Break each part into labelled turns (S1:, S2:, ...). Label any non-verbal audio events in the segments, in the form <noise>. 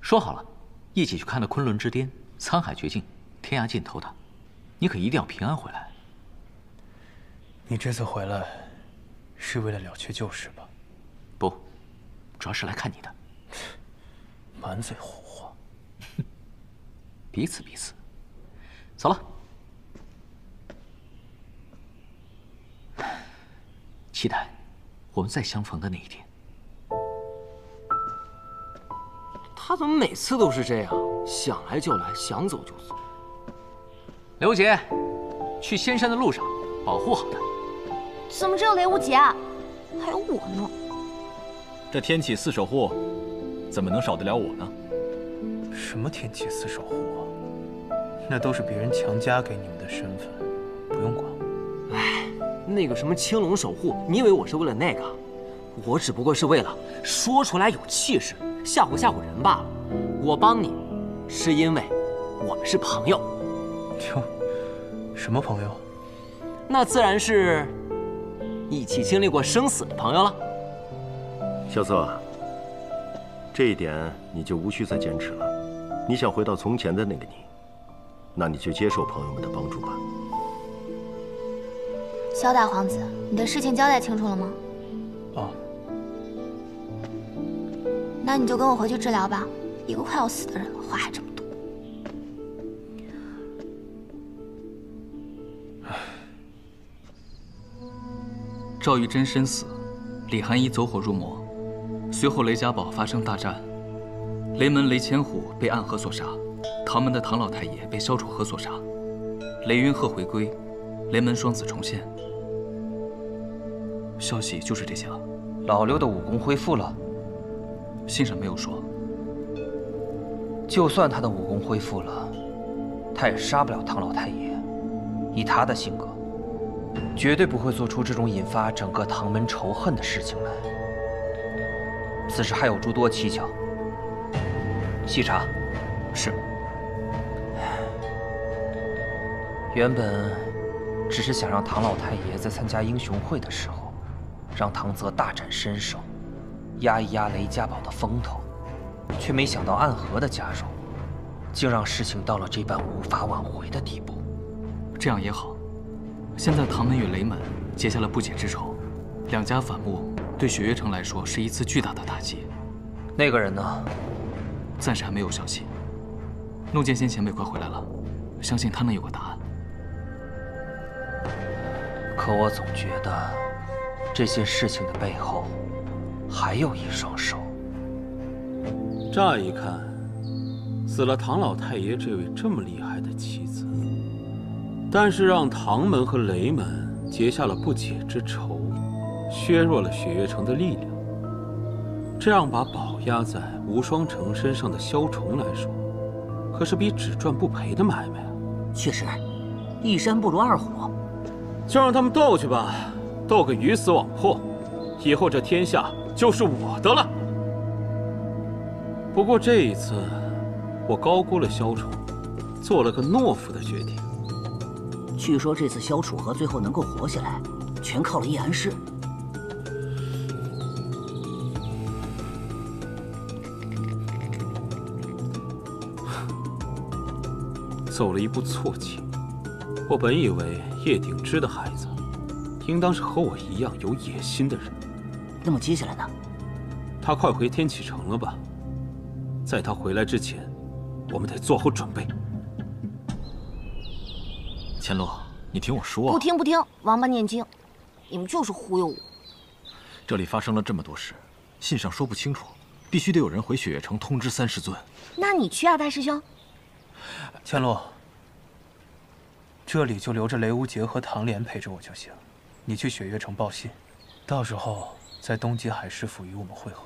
S1: 说好了，一起去看那昆仑之巅、沧海绝境、天涯尽头的，你可一定要平安回来。
S2: 你这次回来，是为了了却旧事吧？
S1: 不，主要是来看你的。
S2: 满嘴胡话。<laughs>
S1: 彼此彼此。走了。期待我们再相逢的那一天。
S3: 他怎么每次都是这样，想来就来，想走就走？
S1: 雷无杰，去仙山的路上保护好他。
S4: 怎么只有雷无杰啊？还有我呢？
S5: 这天启四守护，怎么能少得了我呢？
S2: 什么天启四守护啊？那都是别人强加给你们的身份，不用管。
S3: 哎，那个什么青龙守护，你以为我是为了那个？我只不过是为了说出来有气势，吓唬吓唬人罢了。我帮你，是因为我们是朋友。
S2: 哟，什么朋友？
S3: 那自然是一起经历过生死的朋友了。
S6: 萧瑟，这一点你就无需再坚持了。你想回到从前的那个你，那你就接受朋友们的帮助吧。
S4: 萧大皇子，你的事情交代清楚了吗？
S2: 哦。
S4: 那你就跟我回去治疗吧。一个快要死的人了，话还这么多。
S7: 赵玉珍身死，李寒衣走火入魔，随后雷家堡发生大战，雷门雷千虎被暗河所杀，唐门的唐老太爷被萧楚河所杀，雷云鹤回归，雷门双子重现。消息就是这些了。
S8: 老刘的武功恢复了，
S7: 信上没有说。
S8: 就算他的武功恢复了，他也杀不了唐老太爷。以他的性格，绝对不会做出这种引发整个唐门仇恨的事情来。此事还有诸多蹊跷，细查。
S7: 是。
S8: 原本只是想让唐老太爷在参加英雄会的时候，让唐泽大展身手，压一压雷家堡的风头，却没想到暗河的加入，竟让事情到了这般无法挽回的地步。
S7: 这样也好，现在唐门与雷门结下了不解之仇，两家反目对雪月城来说是一次巨大的打击。
S8: 那个人呢？
S7: 暂时还没有消息。陆剑仙前辈快回来了，相信他能有个答案。
S8: 可我总觉得，这些事情的背后，还有一双手。
S9: 乍一看，死了唐老太爷这位这么厉害的妻子。但是让唐门和雷门结下了不解之仇，削弱了雪月城的力量。这样把宝压在无双城身上的萧崇来说，可是比只赚不赔的买卖啊！
S10: 确实，一山不如二虎，
S9: 就让他们斗去吧，斗个鱼死网破，以后这天下就是我的了。不过这一次，我高估了萧楚，做了个懦夫的决定。
S10: 据说这次萧楚河最后能够活下来，全靠了叶安氏。<laughs>
S9: 走了一步错棋。我本以为叶鼎之的孩子，应当是和我一样有野心的人。
S10: 那么接下来呢？
S9: 他快回天启城了吧？在他回来之前，我们得做好准备。
S5: 千洛，你听我说。
S4: 不听不听，王八念经，你们就是忽悠我。
S5: 这里发生了这么多事，信上说不清楚，必须得有人回雪月城通知三师尊。
S4: 那你去啊，大师兄。
S2: 千洛，这里就留着雷无杰和唐莲陪着我就行。你去雪月城报信，到时候在东极海市府与我们会合。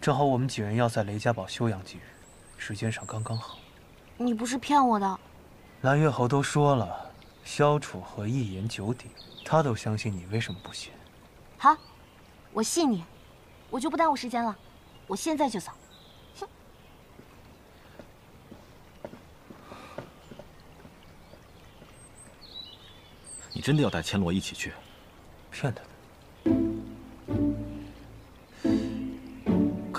S2: 正好我们几人要在雷家堡休养几日，时间上刚刚好。
S4: 你不是骗我的。
S2: 蓝月侯都说了，萧楚河一言九鼎，他都相信你，为什么不信？
S4: 好，我信你，我就不耽误时间了，我现在就走。哼！
S5: 你真的要带千罗一起去？
S2: 骗他
S5: 的。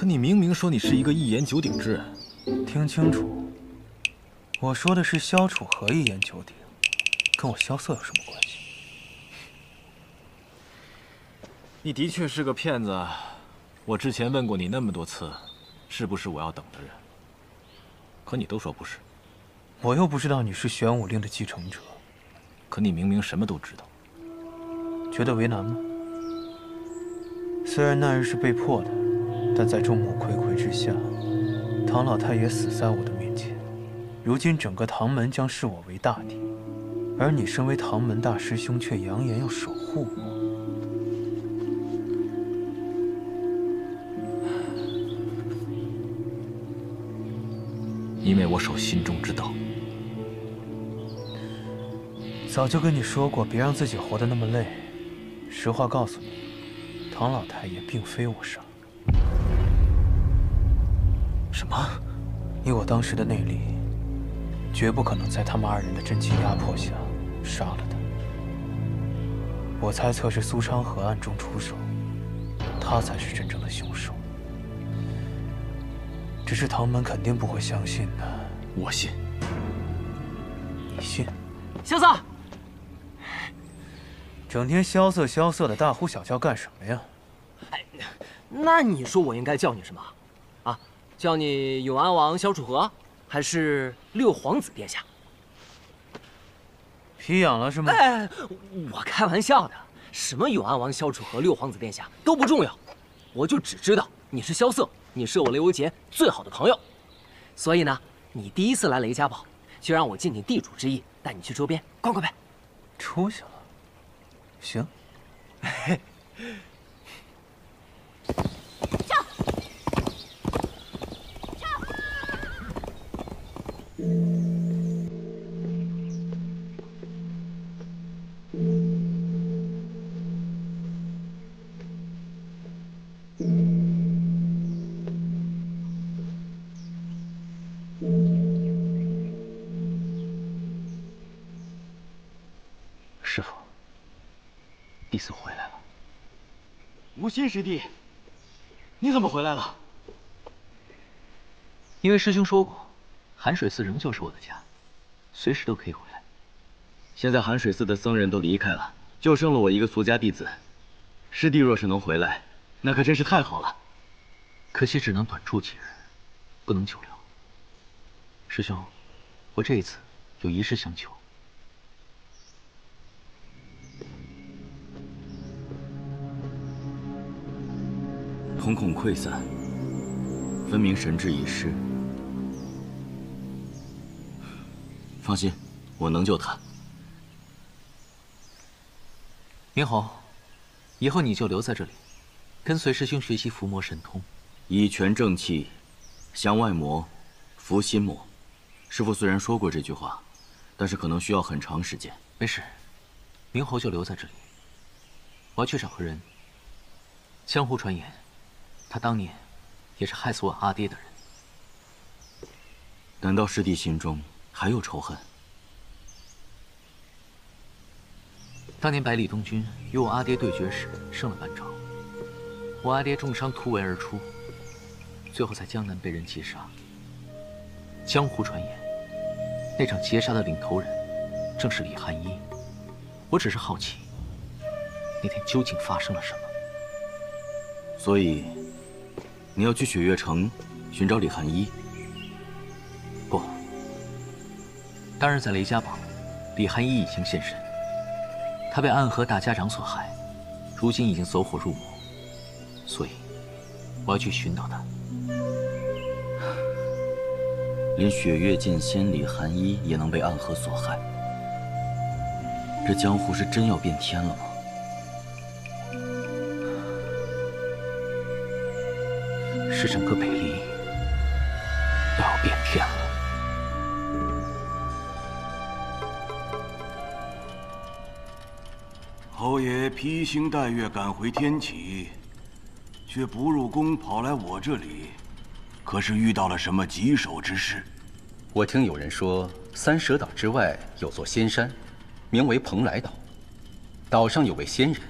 S5: 可你明明说你是一个一言九鼎之人，
S2: 听清楚，我说的是萧楚河一言九鼎，跟我萧瑟有什么关系？
S5: 你的确是个骗子。我之前问过你那么多次，是不是我要等的人？可你都说不是。
S2: 我又不知道你是玄武令的继承者。
S5: 可你明明什么都知道。
S2: 觉得为难吗？虽然那日是被迫的，但在众目睽睽之下，唐老太爷死在我的面前。如今整个唐门将视我为大敌，而你身为唐门大师兄，却扬言要守护我。
S5: 因为我守心中之道。
S2: 早就跟你说过，别让自己活得那么累。实话告诉你，唐老太爷并非我杀。
S5: 什么？
S2: 以我当时的内力，绝不可能在他们二人的真气压迫下杀了他。我猜测是苏昌河暗中出手，他才是真正的凶手。只是唐门肯定不会相信的。
S5: 我信。
S2: 你信？
S3: 萧瑟，
S2: 整天萧瑟萧瑟的大呼小叫干什么呀？
S3: 哎，那你说我应该叫你什么？啊，叫你永安王萧楚河，还是六皇子殿下？
S2: 皮痒了是吗？
S3: 哎，我开玩笑的，什么永安王萧楚河、六皇子殿下都不重要，我就只知道你是萧瑟。你是我雷无杰最好的朋友，所以呢，你第一次来雷家堡，就让我尽尽地主之谊，带你去周边逛逛呗。
S2: 出息了，行。<laughs>
S6: 师弟，你怎么回来了？
S1: 因为师兄说过，寒水寺仍旧是我的家，随时都可以回来。
S6: 现在寒水寺的僧人都离开了，就剩了我一个俗家弟子。师弟若是能回来，那可真是太好了。
S1: 可惜只能短住几日，不能久留。师兄，我这一次有一事相求。
S6: 瞳孔溃散，分明神志已失。放心，我能救他。
S1: 明侯，以后你就留在这里，跟随师兄学习伏魔神通，
S6: 以拳正气，降外魔，伏心魔。师父虽然说过这句话，但是可能需要很长时间。
S1: 没事，明侯就留在这里。我要去找个人。江湖传言。他当年也是害死我阿爹的人。
S6: 难道师弟心中还有仇恨？
S1: 当年百里东君与我阿爹对决时胜了半招，我阿爹重伤突围而出，最后在江南被人劫杀。江湖传言，那场劫杀的领头人正是李寒一。我只是好奇，那天究竟发生了什么。
S6: 所以。你要去雪月城寻找李寒衣？
S1: 不，当日在雷家堡，李寒衣已经现身。他被暗河大家长所害，如今已经走火入魔，所以我要去寻找他。
S6: 连雪月剑仙李寒衣也能被暗河所害，这江湖是真要变天了吗？
S1: 是整个北离都要变天了。
S11: 侯爷披星戴月赶回天启，却不入宫跑来我这里，可是遇到了什么棘手之事？
S12: 我听有人说，三蛇岛之外有座仙山，名为蓬莱岛，岛上有位仙人，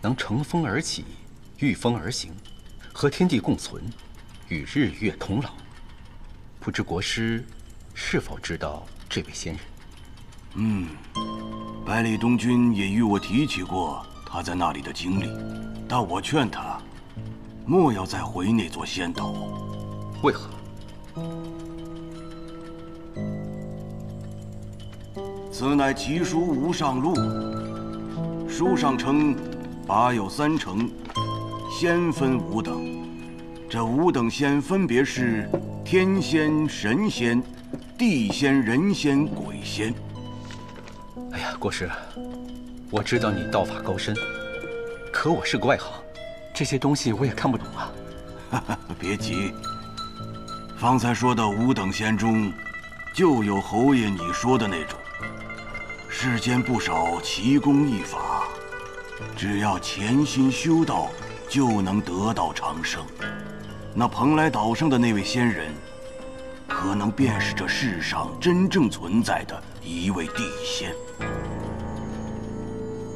S12: 能乘风而起，御风而行。和天地共存，与日月同老。不知国师是否知道这位仙人？
S11: 嗯，百里东君也与我提起过他在那里的经历，但我劝他莫要再回那座仙岛。
S12: 为何？
S11: 此乃奇书无上录，书上称八有三成，仙分五等。这五等仙分别是天仙、神仙、地仙、人仙、鬼仙。
S12: 哎呀，国师，我知道你道法高深，可我是个外行，这些东西我也看不懂啊。<laughs>
S11: 别急，方才说的五等仙中，就有侯爷你说的那种。世间不少奇功异法，只要潜心修道，就能得到长生。那蓬莱岛上的那位仙人，可能便是这世上真正存在的一位地仙。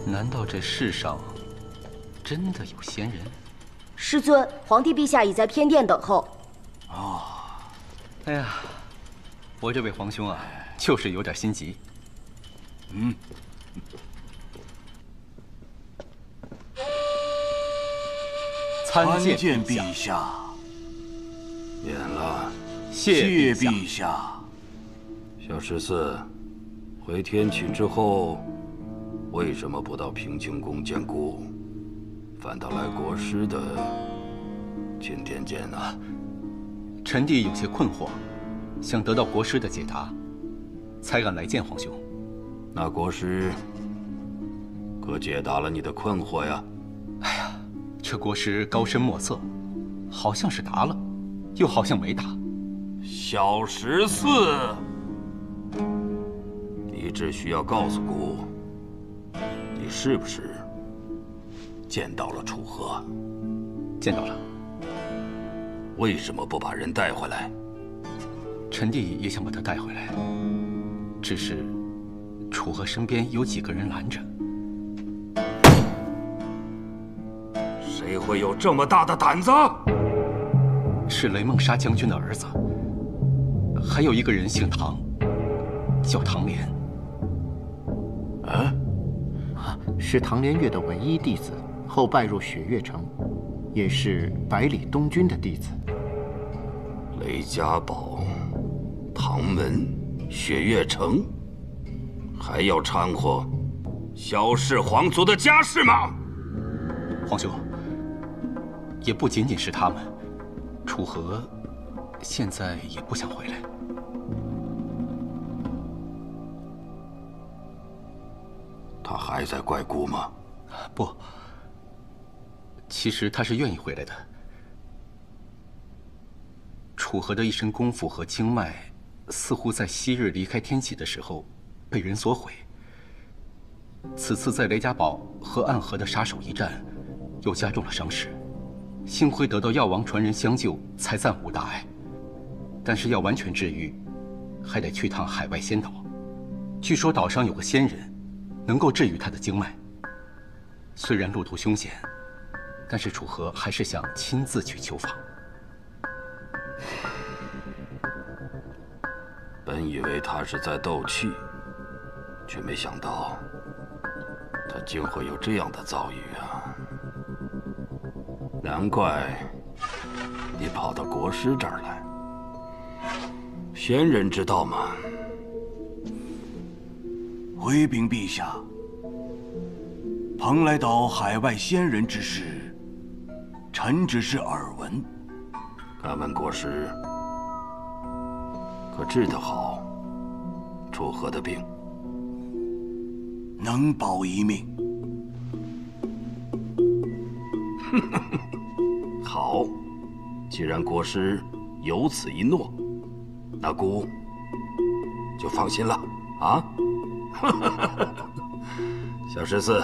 S12: 难道这世上真的有仙人？
S4: 师尊，皇帝陛下已在偏殿等候。
S12: 哦，哎呀，我这位皇兄啊，就是有点心急。
S11: 嗯。
S12: 参
S11: 见
S12: 陛
S11: 下。
S13: 免了，
S12: 谢
S11: 陛下。
S13: 小十四，回天启之后，为什么不到平清宫见姑，反倒来国师的钦天监呢？
S12: 臣弟有些困惑，想得到国师的解答，才敢来见皇兄。
S13: 那国师可解答了你的困惑呀？
S12: 哎呀，这国师高深莫测，好像是答了。又好像没答。
S13: 小十四，你只需要告诉姑，你是不是见到了楚河？
S12: 见到了。
S13: 为什么不把人带回来？
S12: 臣弟也想把他带回来，只是楚河身边有几个人拦着。
S13: 谁会有这么大的胆子？
S12: 是雷梦沙将军的儿子，还有一个人姓唐，叫唐莲。
S13: 啊，
S14: 是唐莲月的唯一弟子，后拜入雪月城，也是百里东君的弟子。
S13: 雷家宝、唐门、雪月城，还要掺和萧氏皇族的家事吗？
S12: 皇兄，也不仅仅是他们。楚河现在也不想回来。
S13: 他还在怪姑吗？
S12: 不，其实他是愿意回来的。楚河的一身功夫和经脉，似乎在昔日离开天启的时候被人所毁。此次在雷家堡和暗河的杀手一战，又加重了伤势。幸亏得到药王传人相救，才暂无大碍。但是要完全治愈，还得去趟海外仙岛。据说岛上有个仙人，能够治愈他的经脉。虽然路途凶险，但是楚河还是想亲自去求访。
S13: 本以为他是在斗气，却没想到他竟会有这样的遭遇啊！难怪你跑到国师这儿来。仙人知道吗？
S11: 回禀陛下，蓬莱岛海外仙人之事，臣只是耳闻。
S13: 敢问国师，可治得好楚河的病？
S11: 能保一命。<laughs>
S13: 好，既然国师有此一诺，那孤就放心了啊！<laughs> 小十四，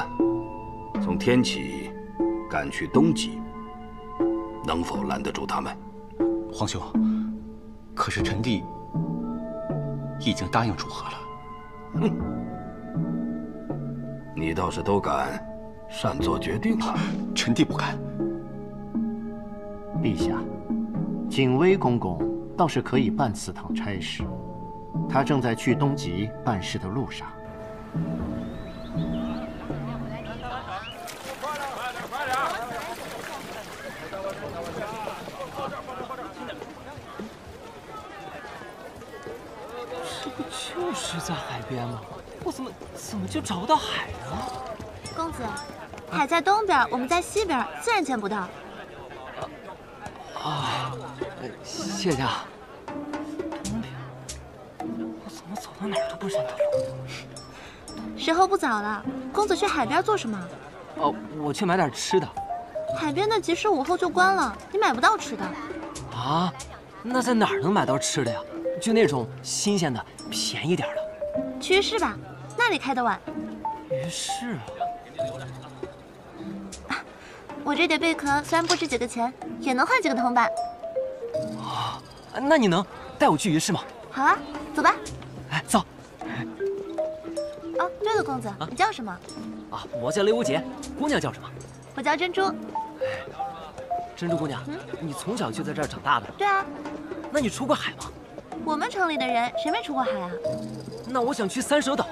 S13: 从天启赶去东极，能否拦得住他们？
S12: 皇兄，可是臣弟已经答应楚河了。
S13: 哼，你倒是都敢擅作决定了！
S12: 臣弟不敢。
S14: 陛下，景威公公倒是可以办此趟差事。他正在去东极办事的路上。
S3: 这不就是在海边吗？我怎么怎么就找不到海呢？
S15: 公子，海在东边，我们在西边，自然见不到。
S3: 啊，谢谢啊。东边，我怎么走到哪儿都不认得路？
S15: 时候不早了，公子去海边做什么？
S3: 哦，我去买点吃的。
S15: 海边的集市午后就关了，你买不到吃的。
S3: 啊？那在哪儿能买到吃的呀？就那种新鲜的、便宜点的。
S15: 去鱼市吧，那里开的晚。
S3: 鱼市
S15: 啊。我这点贝壳虽然不值几个钱，也能换几个铜板。
S3: 啊，那你能带我去鱼市吗？
S15: 好啊，走吧。
S3: 哎，走。
S15: 哦，对了，公子，你叫什么？
S3: 啊，我叫雷无杰。姑娘叫什么？
S15: 我叫珍珠。
S3: 珍珠姑娘，嗯，你从小就在这儿长大的？
S15: 对啊。
S3: 那你出过海吗？
S15: 我们城里的人谁没出过海啊？
S3: 那我想去三蛇岛，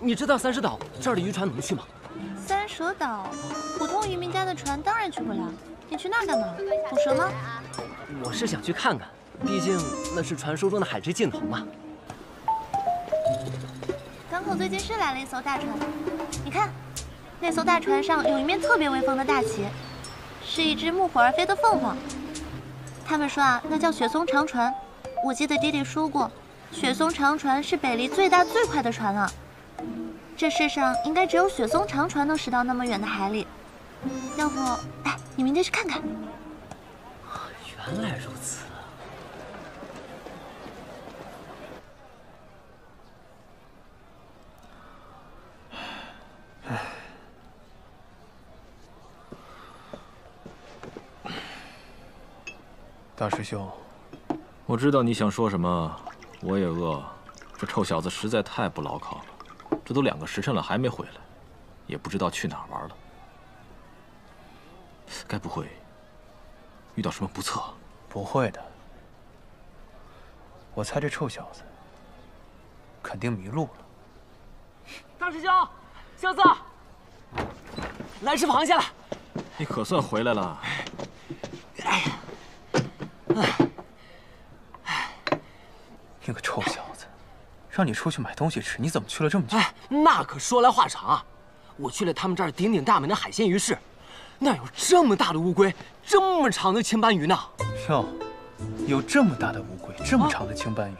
S3: 你知道三蛇岛这儿的渔船能去吗？
S15: 三蛇岛，普通渔民家的船当然去不了。你去那儿干嘛？捕蛇吗？
S3: 我是想去看看，毕竟那是传说中的海之尽头嘛。
S15: 港口最近是来了一艘大船，你看，那艘大船上有一面特别威风的大旗，是一只木火而飞的凤凰。他们说啊，那叫雪松长船。我记得爹爹说过，雪松长船是北离最大最快的船了。这世上应该只有雪松长船能驶到那么远的海里。要不，哎，你明天去看看。
S3: 原来如此。
S2: 唉。大师兄，
S5: 我知道你想说什么，我也饿。这臭小子实在太不牢靠了，这都两个时辰了还没回来，也不知道去哪儿玩了。该不会遇到什么不测？
S2: 不会的，我猜这臭小子肯定迷路了。
S3: 大师兄，小子，来吃螃蟹了。
S5: 你可算回来了。哎呀！
S2: 哎你个臭小子，让你出去买东西吃，你怎么去了这么久？
S3: 哎，那可说来话长啊！我去了他们这儿鼎鼎大名的海鲜鱼市，那有这么大的乌龟，这么长的青斑鱼呢。
S2: 哟，有这么大的乌龟，这么长的青斑鱼，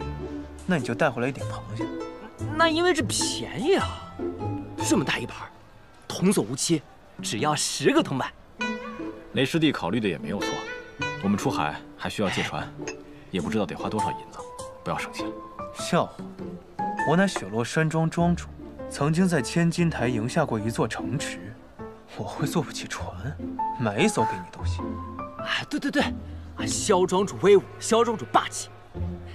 S2: 那你就带回来一点螃蟹。
S3: 那因为这便宜啊，这么大一盘，童叟无欺，只要十个铜板。
S5: 雷师弟考虑的也没有错，我们出海还需要借船，也不知道得花多少银子。不要生气了，
S2: 笑话！我乃雪落山庄庄主，曾经在千金台赢下过一座城池，我会坐不起船？买一艘给你都行。
S3: 哎，对对对，啊，萧庄主威武，萧庄主霸气。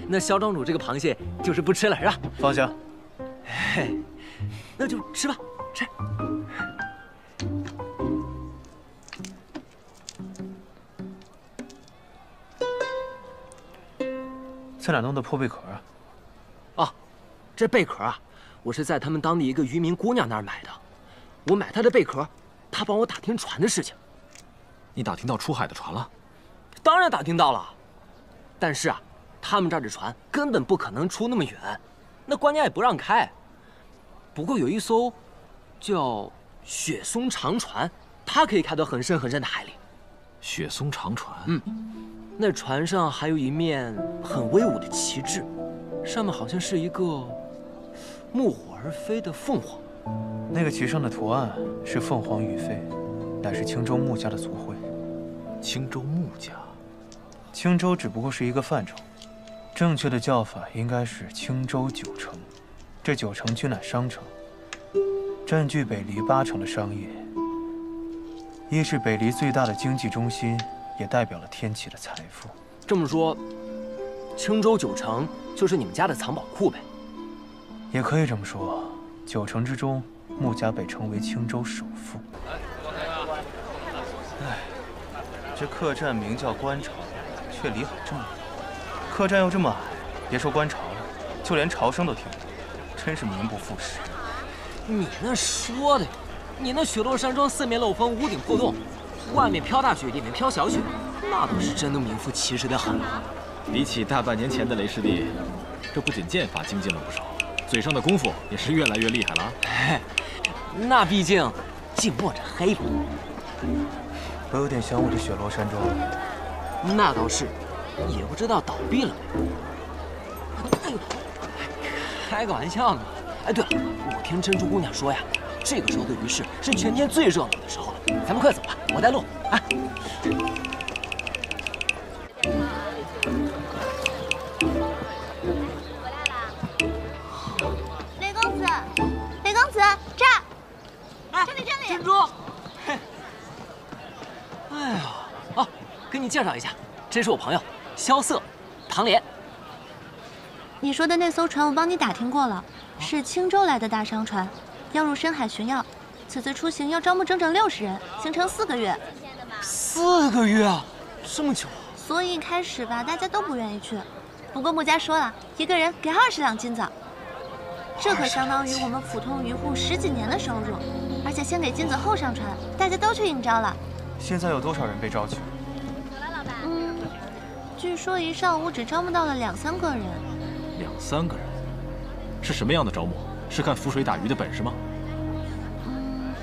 S3: 那萧庄主这个螃蟹就是不吃了是吧？
S2: 放下。
S3: 嘿，那就吃吧，吃。
S2: 在哪弄的破贝壳啊？
S3: 啊，这贝壳啊，我是在他们当地一个渔民姑娘那儿买的。我买她的贝壳，她帮我打听船的事情。
S5: 你打听到出海的船了？
S3: 当然打听到了。但是啊，他们这儿的船根本不可能出那么远，那官家也不让开。不过有一艘叫雪松长船，它可以开到很深很深的海里。
S5: 雪松长船？
S3: 嗯。那船上还有一面很威武的旗帜，上面好像是一个木火而飞的凤凰。
S2: 那个旗上的图案是凤凰羽飞，乃是青州穆家的族徽。
S5: 青州穆家？
S2: 青州只不过是一个范畴，正确的叫法应该是青州九城。这九城均乃商城，占据北离八成的商业，一是北离最大的经济中心。也代表了天启的财富。
S3: 这么说，青州九城就是你们家的藏宝库呗？
S2: 也可以这么说。九城之中，穆家被称为青州首富。哎，这客栈名叫观潮，却离海这么远。客栈又这么矮，别说观潮了，就连潮声都听不到，真是名不副实。
S3: 你那说的，你那雪落山庄四面漏风，屋顶破洞，外面飘大雪，里面飘小雪，那倒是真的名副其实的很。
S5: 比起大半年前的雷师弟，这不仅剑法精进了不少，嘴上的功夫也是越来越厉害了。
S3: 嘿，<laughs> 那毕竟近墨者黑嘛。
S2: 我有点想我的雪落山庄。
S3: 那倒是，也不知道倒闭了没。开个玩笑呢。哎，对了，我听珍珠姑娘说呀，这个时候的鱼市是全天最热闹的时候了。咱们快走吧，我带路。啊。珍珠。哎呀，哦，给你介绍一下，这是我朋友萧瑟，唐莲。
S15: 你说的那艘船，我帮你打听过了，是青州来的大商船，要入深海寻药。此次出行要招募整整六十人，行程四个月。
S3: 四个月啊，这么久？
S15: 所以一开始吧，大家都不愿意去。不过穆家说了，一个人给二十两金子，这可相当于我们普通渔户十几年的收入。而且先给金子后上船，大家都去应招了。
S2: 现在有多少人被招去？
S15: 嗯，据说一上午只招募到了两三个人。
S5: 两三个人，是什么样的招募？是看浮水打鱼的本事吗？
S15: 嗯，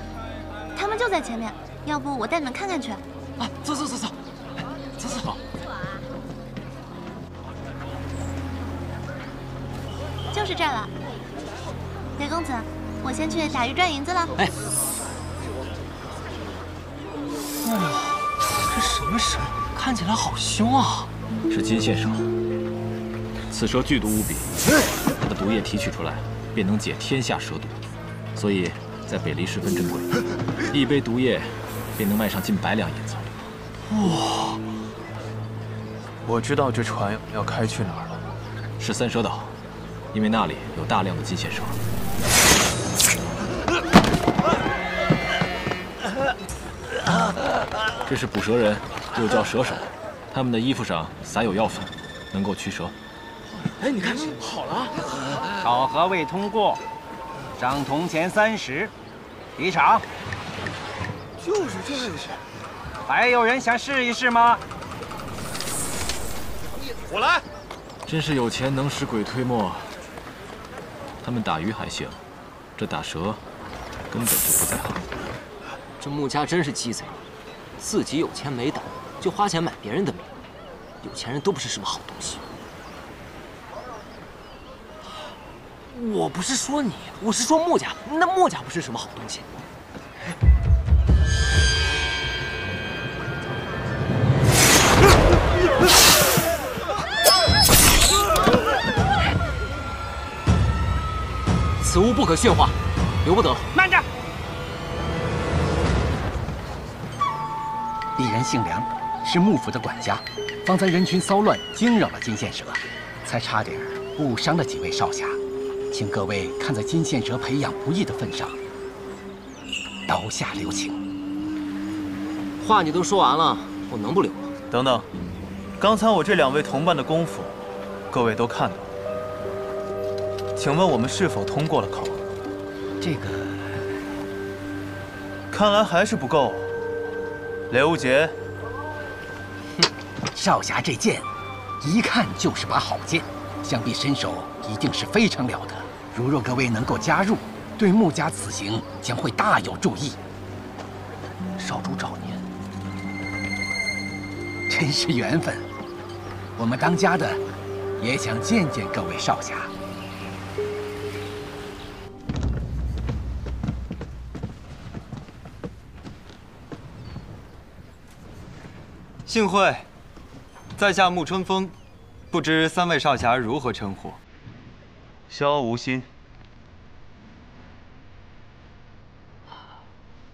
S15: 他们就在前面，要不我带你们看看去。
S3: 啊，走走走走，走走。
S15: 就是这儿了，雷公子，我先去打鱼赚银子了。
S3: 哎。哎呀，这什么蛇？看起来好凶啊！
S5: 是金线蛇。此蛇剧毒无比，它的毒液提取出来，便能解天下蛇毒，所以在北离十分珍贵。一杯毒液便能卖上近百两银子。
S2: 哇！我知道这船要开去哪儿了，
S5: 是三蛇岛，因为那里有大量的金线蛇。这是捕蛇人，又叫蛇手，他们的衣服上撒有药粉，能够驱蛇。
S3: 哎，你看，好了，
S16: 考核未通过，赏铜钱三十，离场。
S17: 就是这是。
S16: 还有人想试一试吗？
S17: 我来。
S5: 真是有钱能使鬼推磨。他们打鱼还行，这打蛇根本就不在行。
S3: 这穆家真是鸡贼，自己有钱没胆，就花钱买别人的命。有钱人都不是什么好东西。我不是说你，我是说穆家。那穆家不是什么好东西。此物不可驯化，留不得。
S16: 慢着！鄙人姓梁，是幕府的管家，方才人群骚乱，惊扰了金线蛇，才差点误伤了几位少侠，请各位看在金线蛇培养不易的份上，刀下留情。
S3: 话你都说完了，我能不留吗？
S2: 等等，刚才我这两位同伴的功夫，各位都看到了。请问我们是否通过了考核？
S16: 这个，
S2: 看来还是不够。雷无杰，
S16: 少侠这剑，一看就是把好剑，想必身手一定是非常了得。如若各位能够加入，对穆家此行将会大有助益。
S3: 少主找您，
S16: 真是缘分。我们当家的也想见见各位少侠。
S18: 幸会，在下沐春风，不知三位少侠如何称呼？
S2: 萧无心。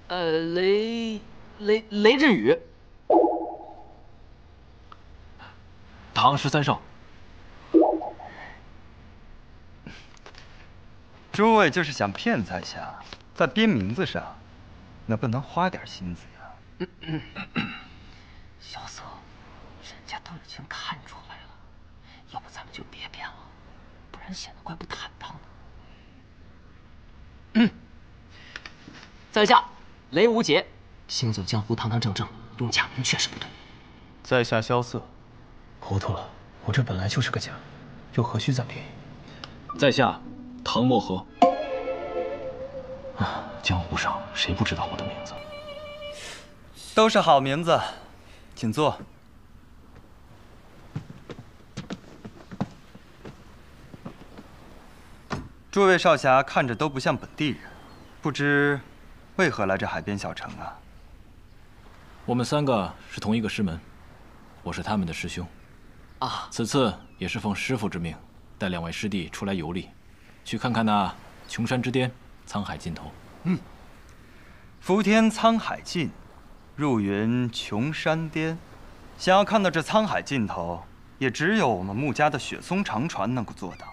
S3: 呃，雷雷雷震宇。
S5: 唐十三少。
S18: 诸位就是想骗在下，在编名字上，能不能花点心思呀？<coughs>
S3: 萧瑟，人家都已经看出来了，要不咱们就别变了，不然显得怪不坦荡的。嗯，在下雷无杰，行走江湖堂堂正正，用假名确实不对。
S2: 在下萧瑟，糊涂了，我这本来就是个假，又何须再便宜？
S5: 在下唐墨河。
S1: 啊，江湖上谁不知道我的名字？
S18: 都是好名字，请坐。诸位少侠看着都不像本地人，不知为何来这海边小城啊？
S5: 我们三个是同一个师门，我是他们的师兄。
S3: 啊，
S5: 此次也是奉师傅之命，带两位师弟出来游历，去看看那穷山之巅、沧海尽头。
S18: 嗯，福天沧海尽，入云穷山巅。想要看到这沧海尽头，也只有我们穆家的雪松长船能够做到。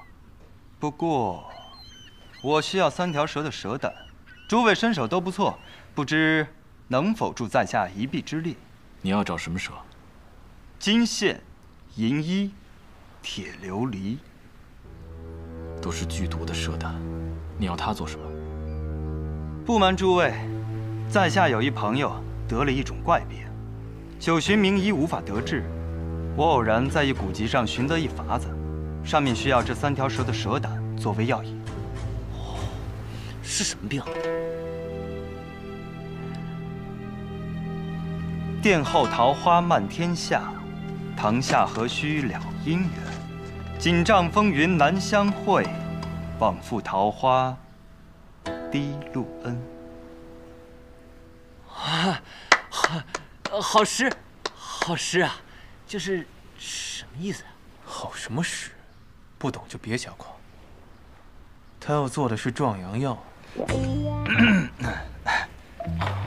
S18: 不过，我需要三条蛇的蛇胆，诸位身手都不错，不知能否助在下一臂之力？
S5: 你要找什么蛇？
S18: 金线、银衣、铁琉璃，
S5: 都是剧毒的蛇胆。你要它做什么？
S18: 不瞒诸位，在下有一朋友得了一种怪病，久寻名医无法得治。我偶然在一古籍上寻得一法子，上面需要这三条蛇的蛇胆作为药引。
S3: 是什么病？
S18: 殿后桃花漫天下，堂下何须了姻缘？锦帐风云难相会，枉负桃花低露恩。
S3: 啊，好，好诗，好诗啊！就是什么意思啊？
S2: 好什么诗？不懂就别瞎夸。他要做的是壮阳药。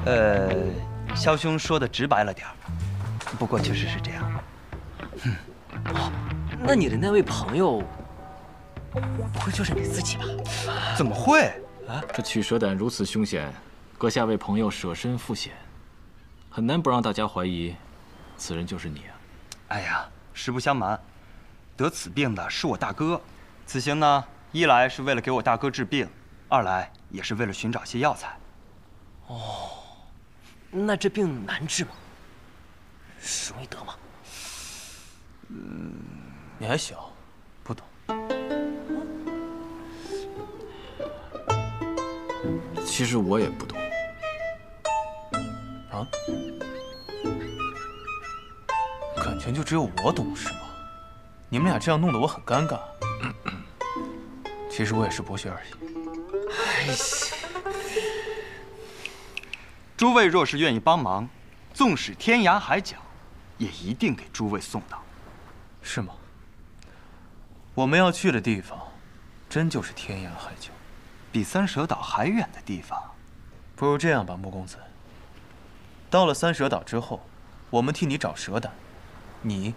S18: 呃，萧兄说的直白了点儿，不过确实是这样。
S3: 哦，那你的那位朋友，不会就是你自己吧？
S18: 怎么会？
S5: 啊，这取蛇胆如此凶险，阁下为朋友舍身赴险，很难不让大家怀疑，此人就是你啊。
S18: 哎呀，实不相瞒，得此病的是我大哥。此行呢，一来是为了给我大哥治病，二来也是为了寻找些药材。
S3: 哦，那这病难治吗？容易得吗？
S2: 嗯，你还小，不懂。
S5: 其实我也不懂。
S2: 啊？感情就只有我懂是吗？你们俩这样弄得我很尴尬。其实我也是博学而已。
S3: 哎呀！
S18: 诸位若是愿意帮忙，纵使天涯海角，也一定给诸位送到。
S2: 是吗？我们要去的地方，真就是天涯海角，
S18: 比三蛇岛还远的地方。
S2: 不如这样吧，穆公子。到了三蛇岛之后，我们替你找蛇胆，你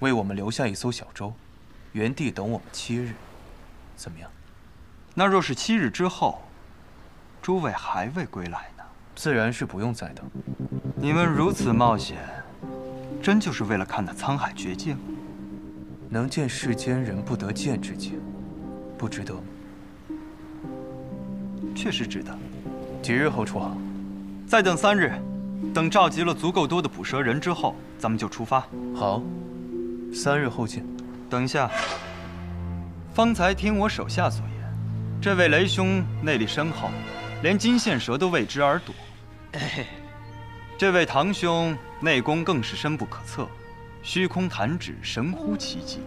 S2: 为我们留下一艘小舟，原地等我们七日，怎么样？
S18: 那若是七日之后，诸位还未归来呢？
S2: 自然是不用再等。
S18: 你们如此冒险，真就是为了看那沧海绝境？
S2: 能见世间人不得见之境，不值得吗？
S18: 确实值得。
S2: 几日后出航？
S18: 再等三日，等召集了足够多的捕蛇人之后，咱们就出发。
S2: 好，三日后见。
S18: 等一下，方才听我手下所言，这位雷兄内力深厚，连金线蛇都为之而躲。这位唐兄内功更是深不可测，虚空弹指，神乎其技。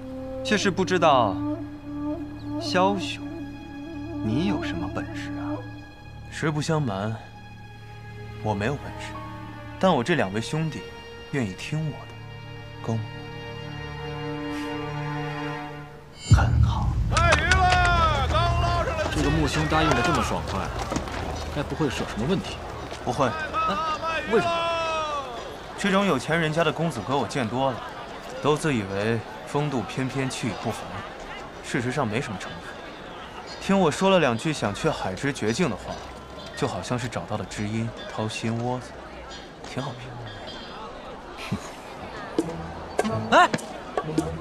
S18: 却是不知道，萧兄，你有什么本事啊？
S2: 实不相瞒，我没有本事，但我这两位兄弟愿意听我的，够吗？
S18: 很好。
S5: 卖鱼了，刚捞上来。这个穆兄答应的这么爽快，该不会是有什么问题？
S2: 不会。
S3: 啊？为什么？
S2: 这种有钱人家的公子哥我见多了，都自以为风度翩翩、气宇不凡，事实上没什么城府。听我说了两句想去海之绝境的话，就好像是找到了知音，掏心窝子，挺好骗。
S3: 哎，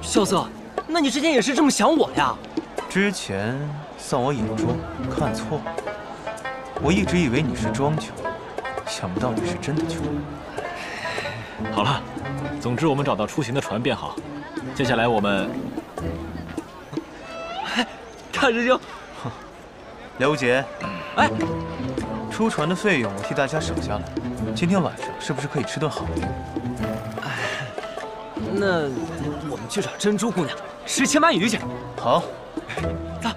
S3: 萧瑟，那你之前也是这么想我呀？
S2: 之前算我眼拙，看错了。我一直以为你是装穷，想不到你是真的穷。
S5: 好了，总之我们找到出行的船便好。接下来我们，哎 <laughs>
S3: 大师兄，
S2: 刘无杰，哎，出船的费用我替大家省下来。今天晚上是不是可以吃顿好的？
S3: 那我们去找珍珠姑娘吃千鳗鱼去。
S2: 好，
S3: 走。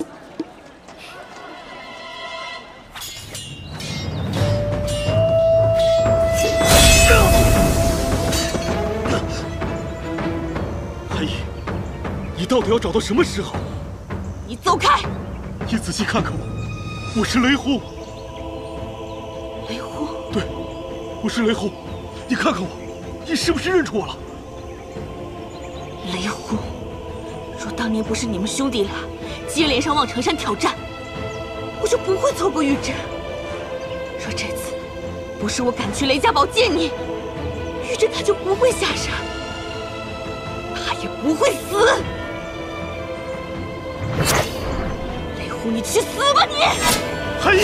S19: 韩姨，你到底要找到什么时候？
S20: 你走开！
S19: 你仔细看看我，我是雷轰。我是雷轰。你看看我，你是不是认出我了？
S20: 雷轰，若当年不是你们兄弟俩接连上望城山挑战，我就不会错过玉芝。若这次不是我赶去雷家堡见你，玉芝她就不会下山，他也不会死。雷轰，你去死吧你！
S19: 韩毅，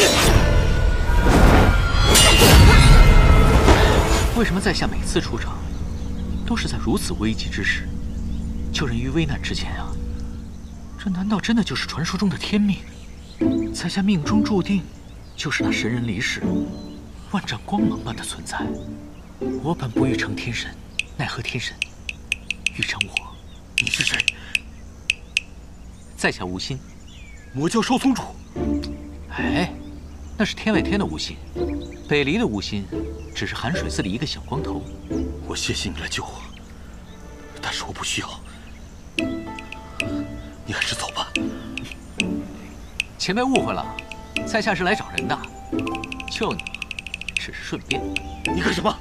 S1: 为什么在下每次出场，都是在如此危急之时？救人于危难之前啊！这难道真的就是传说中的天命？在下命中注定就是那神人离世，万丈光芒般的存在。我本不欲成天神，奈何天神欲成我。
S19: 你是谁？
S1: 在下无心，
S19: 魔教少宗主。
S1: 哎，那是天外天的无心，北离的无心，只是寒水寺里一个小光头。
S19: 我谢谢你来救我，但是我不需要。你还是走吧。
S1: 前辈误会了，在下是来找人的，救你只是顺便。
S19: 你干什么？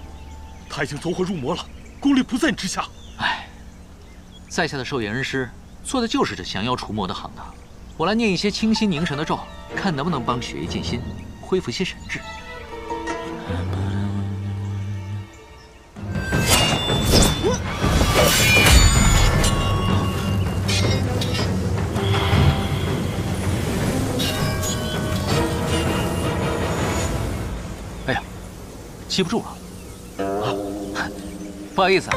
S19: 他已经走火入魔了，功力不在你之下。
S1: 哎，在下的寿宴恩师做的就是这降妖除魔的行当。我来念一些清心凝神的咒，看能不能帮血液静心，恢复些神智。哎呀，记不住了，不好意思啊，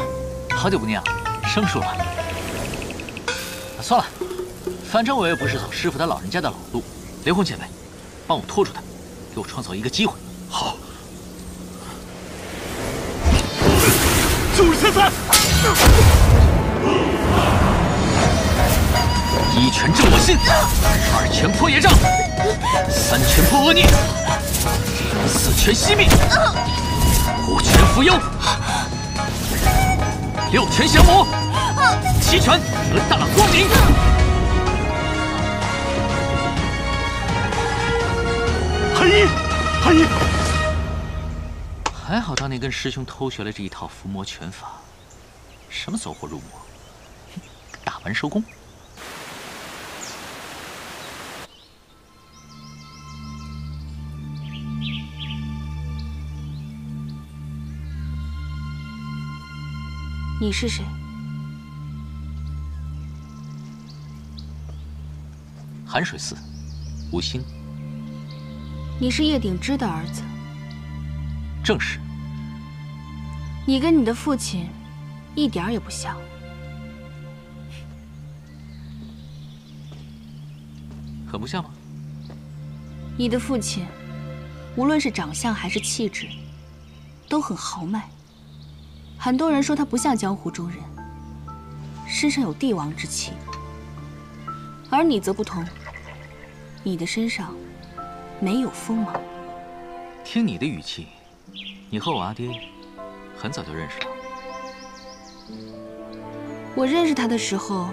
S1: 好久不念了，生疏了。算了，反正我也不是走师傅他老人家的老路。雷轰前辈，帮我拖住他，给我创造一个机会。
S19: 好。就是现在！
S1: 一拳震我心，二拳破业障，三拳破恶念，四拳熄灭，五拳伏幽，六拳降魔，七拳得大光明。
S19: 韩一，韩一，
S1: 还好当年跟师兄偷学了这一套伏魔拳法，什么走火入魔，打完收工。
S20: 你是谁？
S1: 寒水寺，无心。
S20: 你是叶鼎之的儿子。
S1: 正是。
S20: 你跟你的父亲一点儿也不像。
S1: 很不像吗？
S20: 你的父亲，无论是长相还是气质，都很豪迈。很多人说他不像江湖中人，身上有帝王之气。而你则不同，你的身上没有锋芒。
S1: 听你的语气，你和我阿爹很早就认识了。
S20: 我认识他的时候，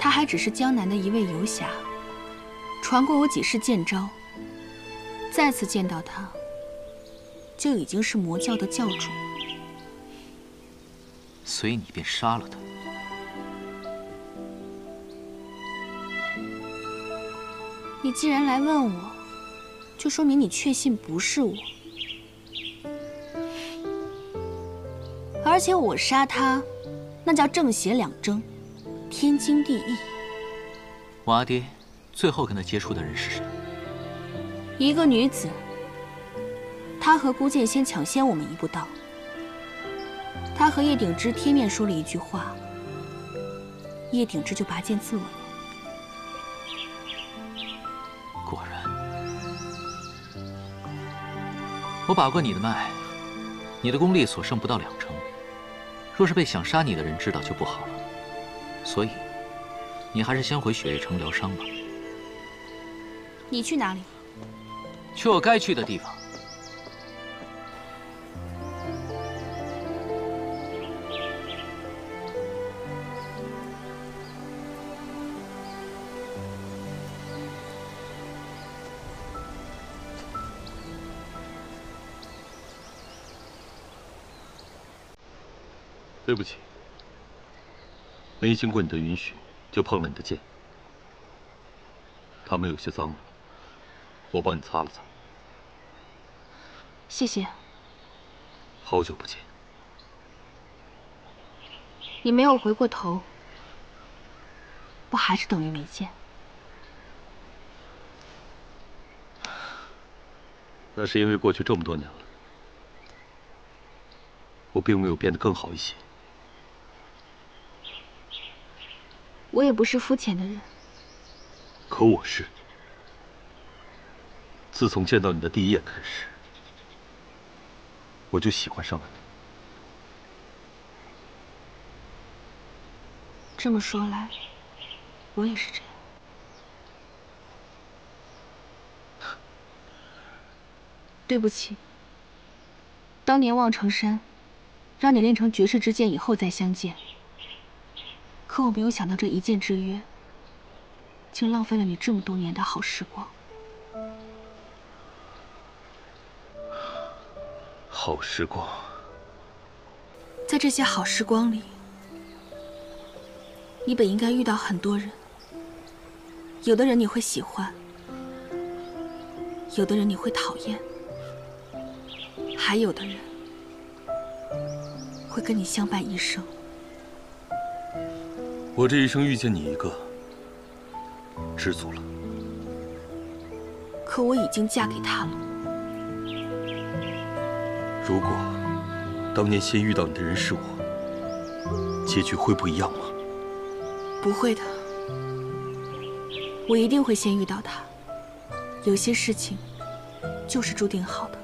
S20: 他还只是江南的一位游侠，传过我几世剑招。再次见到他，就已经是魔教的教主。
S1: 所以你便杀了他。
S20: 你既然来问我，就说明你确信不是我。而且我杀他，那叫正邪两争，天经地义。
S1: 我阿爹最后跟他接触的人是谁？
S20: 一个女子。他和孤剑仙抢先我们一步到。他和叶鼎之贴面说了一句话，叶鼎之就拔剑自刎
S1: 我把过你的脉，你的功力所剩不到两成。若是被想杀你的人知道，就不好了。所以，你还是先回雪月城疗伤吧。
S20: 你去哪里？
S1: 去我该去的地方。
S21: 对不起，没经过你的允许就碰了你的剑，他们有些脏了，我帮你擦了擦。
S20: 谢谢。
S21: 好久不见。
S20: 你没有回过头，不还是等于没见？
S21: 那是因为过去这么多年了，我并没有变得更好一些。
S20: 我也不是肤浅的人，
S21: 可我是。自从见到你的第一眼开始，我就喜欢上了你。
S20: 这么说来，我也是这样。<laughs> 对不起，当年望城山，让你练成绝世之剑以后再相见。可我没有想到，这一箭之约，竟浪费了你这么多年的好时光。
S21: 好时光，
S20: 在这些好时光里，你本应该遇到很多人。有的人你会喜欢，有的人你会讨厌，还有的人会跟你相伴一生。
S21: 我这一生遇见你一个，知足了。
S20: 可我已经嫁给他了。
S21: 如果当年先遇到你的人是我，结局会不一样吗？
S20: 不会的，我一定会先遇到他。有些事情就是注定好的。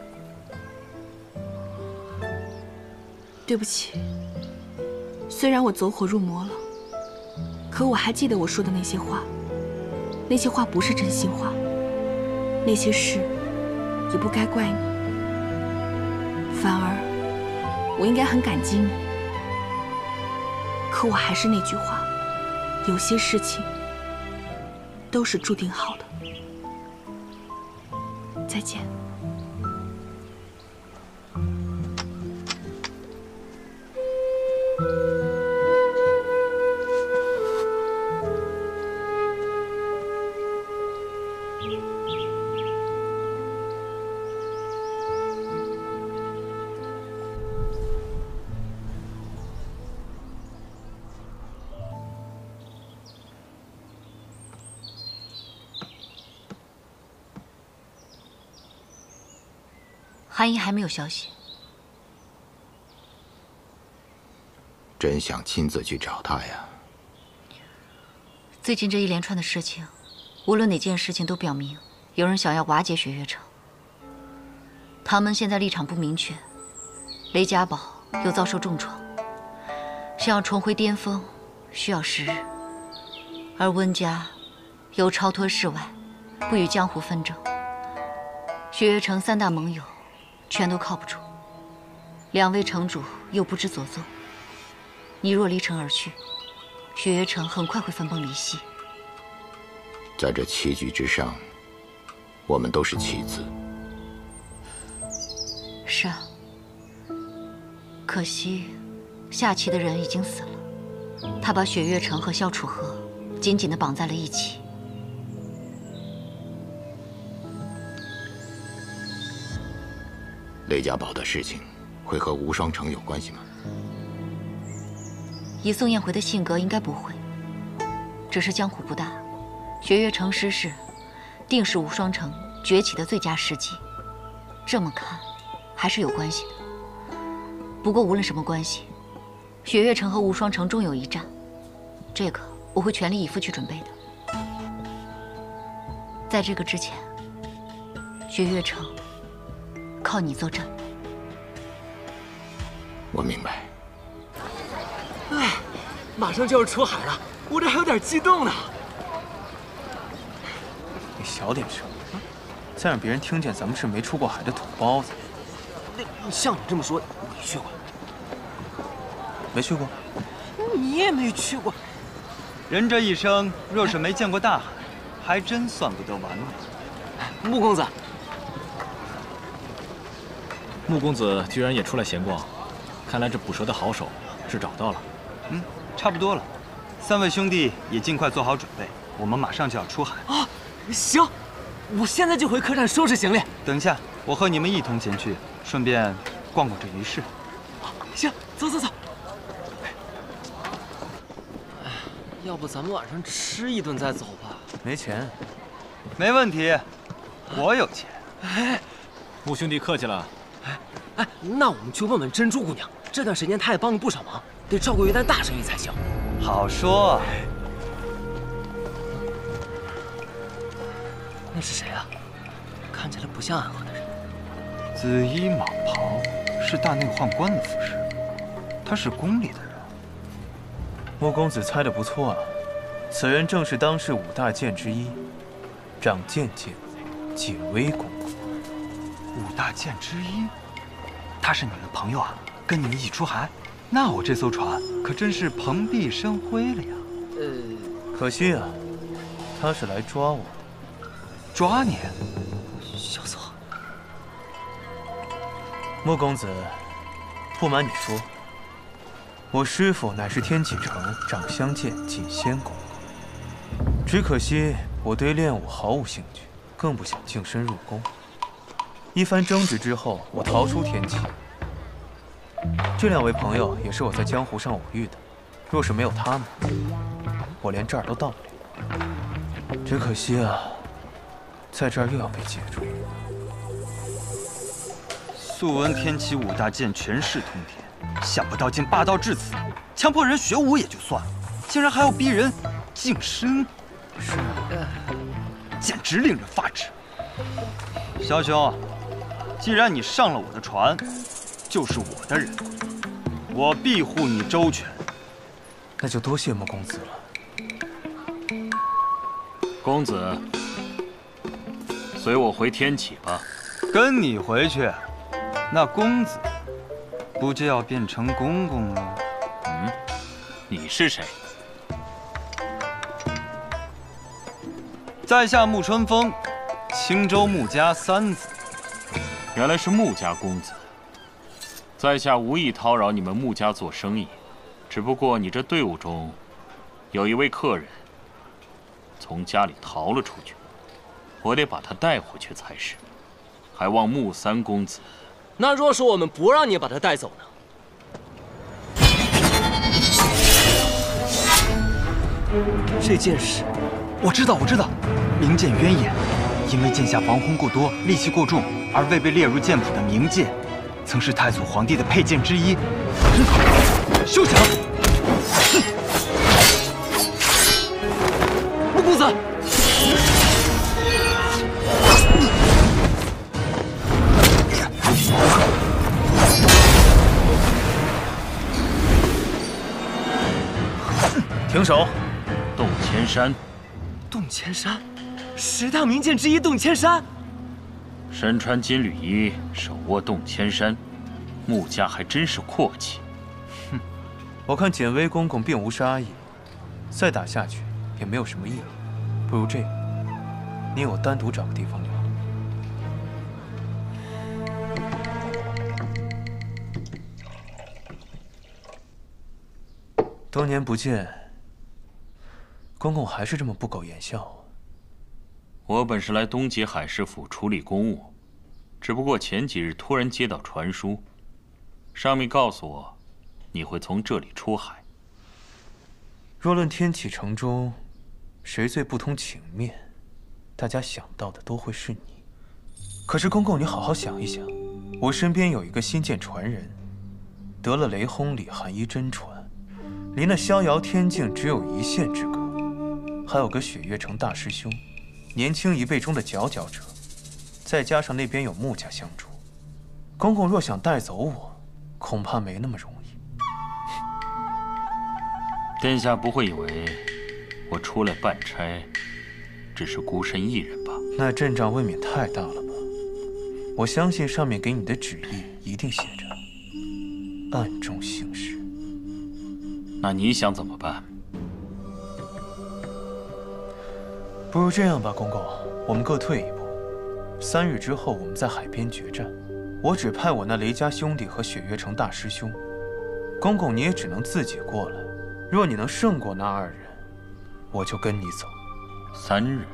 S20: 对不起，虽然我走火入魔了。可我还记得我说的那些话，那些话不是真心话，那些事也不该怪你，反而我应该很感激你。可我还是那句话，有些事情都是注定好的。再见。
S22: 韩姨还没有消息，
S23: 真想亲自去找她呀。
S22: 最近这一连串的事情，无论哪件事情都表明有人想要瓦解雪月城。唐门现在立场不明确，雷家堡又遭受重创，想要重回巅峰需要时日，而温家又超脱世外，不与江湖纷争。雪月城三大盟友。全都靠不住，两位城主又不知所踪。你若离城而去，雪月城很快会分崩离析。
S23: 在这棋局之上，我们都是棋子。
S22: 是啊，可惜下棋的人已经死了。他把雪月城和萧楚河紧紧地绑在了一起。
S23: 雷家堡的事情会和无双城有关系吗？
S22: 以宋燕回的性格，应该不会。只是江湖不大，雪月城失势，定是无双城崛起的最佳时机。这么看，还是有关系的。不过无论什么关系，雪月城和无双城终有一战，这个我会全力以赴去准备的。在这个之前，雪月城靠你坐镇。
S23: 我明白。
S3: 哎，马上就要出海了，我这还有点激动呢。
S2: 你小点声，再让别人听见咱们是没出过海的土包子。
S3: 那像你这么说，你去过？
S2: 没去过。
S3: 你也没去过。
S18: 人这一生若是没见过大海，还真算不得完美。
S3: 穆公子，
S5: 穆公子居然也出来闲逛，看来这捕蛇的好手是找到了。
S18: 嗯，差不多了。三位兄弟也尽快做好准备，我们马上就要出海。
S3: 啊，行，我现在就回客栈收拾行李。
S18: 等一下，我和你们一同前去，顺便逛逛这鱼市。
S3: 行，走走走。要不咱们晚上吃一顿再走吧？
S2: 没钱，
S18: 没问题，我有钱。
S3: 哎，
S5: 穆兄弟客气了。
S3: 哎哎，那我们去问问珍珠姑娘，这段时间她也帮了不少忙，得照顾一单大生意才行。
S18: 好说。
S3: 那是谁啊？看起来不像暗河的人。
S18: 紫衣蟒袍是大内宦官的服饰，他是宫里的人。
S2: 穆公子猜的不错啊，此人正是当世五大剑之一，掌剑剑解威公。
S18: 五大剑之一，他是你们的朋友啊，跟你们一起出海，那我这艘船可真是蓬荜生辉了呀。
S3: 呃，
S2: 可惜啊，他是来抓我。
S18: 抓你？
S3: 小错。
S2: 穆公子，不瞒你说，我师父乃是天启城掌香剑锦仙公，只可惜我对练武毫无兴趣，更不想净身入宫。一番争执之后，我逃出天启。这两位朋友也是我在江湖上偶遇的，若是没有他们，我连这儿都到不了。只可惜啊，在这儿又要被截住。
S18: 素闻天启五大剑权势通天，想不到竟霸道至此，强迫人学武也就算了，竟然还要逼人净身，
S2: 是，
S18: 简直令人发指。小兄，既然你上了我的船，就是我的人，我庇护你周全。
S2: 那就多谢穆公子了。
S5: 公子，随我回天启吧。
S18: 跟你回去，那公子不就要变成公公了？
S5: 嗯，你是谁？
S18: 在下穆春风，青州穆家三子。
S5: 原来是穆家公子。在下无意叨扰你们穆家做生意，只不过你这队伍中有一位客人从家里逃了出去，我得把他带回去才是。还望穆三公子。
S3: 那若是我们不让你把他带走呢？这件事，
S18: 我知道，我知道。明剑渊眼，因为剑下防轰过多，戾气过重，而未被列入剑谱的明剑，曾是太祖皇帝的佩剑之一。休想！
S3: 穆公子。
S2: 停手！
S5: 动千山，
S3: 动千山，十大名剑之一，洞千山。
S5: 身穿金缕衣，手握洞千山，穆家还真是阔气。
S2: 哼，我看简薇公公并无杀意，再打下去也没有什么意义。不如这样，你我单独找个地方聊。多年不见，公公还是这么不苟言笑啊。
S5: 我本是来东极海市府处理公务，只不过前几日突然接到传书，上面告诉我，你会从这里出海。
S2: 若论天启城中谁最不通情面，大家想到的都会是你。可是公公，你好好想一想，我身边有一个新建传人，得了雷轰里寒衣真传，离那逍遥天境只有一线之隔。还有个雪月城大师兄，年轻一辈中的佼佼者，再加上那边有穆家相助，公公若想带走我，恐怕没那么容易。
S5: 殿下不会以为我出来办差，只是孤身一人吧？
S2: 那阵仗未免太大了吧？我相信上面给你的旨意一定写着暗中行事。
S5: 那你想怎么办？
S2: 不如这样吧，公公，我们各退一步。三日之后，我们在海边决战。我只派我那雷家兄弟和雪月城大师兄。公公，你也只能自己过来。若你能胜过那二人，我就跟你走。
S5: 三日。